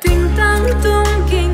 叮当咚叮